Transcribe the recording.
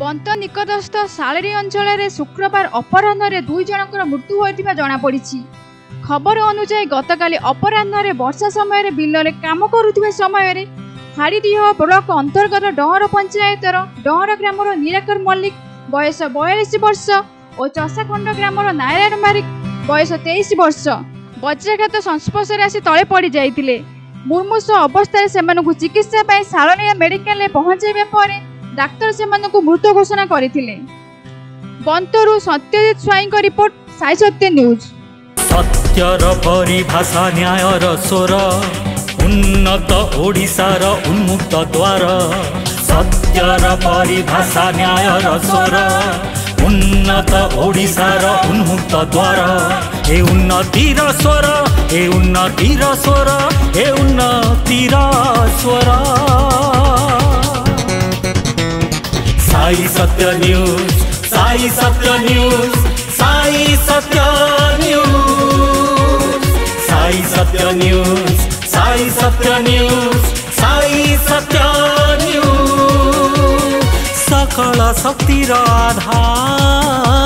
ବନ୍ତ ନିକଟସ୍ଥ ଶାଳିରୀ ଅଞ୍ଚଳରେ ଶୁକ୍ରବାର ଅପରାହ୍ନରେ ଦୁଇ ଜଣଙ୍କର ମୃତ୍ୟୁ ହୋଇଥିବା ଜଣାପଡ଼ିଛି। ଖବର ଅନୁଯାୟୀ ଗତକାଲି ଅପରାହ୍ନରେ ବର୍ଷା ସମୟରେ ବିଲରେ କାମ କରୁଥିବା ସମୟରେ ହାଡ଼ିଡିହ ବ୍ଲକ ଅନ୍ତର୍ଗତ ଡହର ପଞ୍ଚାୟତର ଡହର ଗ୍ରାମର ନିରାକର ମଲ୍ଲିକ ବୟସ ବୟାଳିଶ ବର୍ଷ ଓ ଚଷାଖଣ୍ଡ ଗ୍ରାମର ନାରାୟଣ ମାରିକ ବୟସ ତେଇଶ ବର୍ଷ। ବଜ୍ରାଘାତ ସଂସ୍ପର୍ଶରେ ଆସି ତଳେ ପଡ଼ିଯାଇଥିଲେ। ମୁର୍ମୂଷ ଅବସ୍ଥାରେ ସେମାନଙ୍କୁ ଚିକିତ୍ସା ପାଇଁ ଶାଳନିଆ ମେଡିକାଲରେ ପହଞ୍ଚାଇବା ପରେ ডাক্তার সেমানকু মৃত ঘোষণা করেছিলেন বন্তরু সত্যজিৎ স্বাইঙ্ক রিপোর্ট সাই সত্য নিউজ সত্যর পরিভাষা ন্যায়র স্বর উন্নত ওড়িশার উন্মুক্ত দ্বার সত্যর পরিভাষা ন্যায়র স্বর উন্নত ওড়িশার উন্মুক্ত দ্বার এ উন্নতির স্বর এ উন্নতির স্বর এ উন্নতির স্বর साई सत्य न्यूज साई सत्य न्यूज साई सत्य न्यूज। साई सत्य न्यूज साई सत्य न्यूज साई सत्य न्यूज। सकल शक्ति र आधार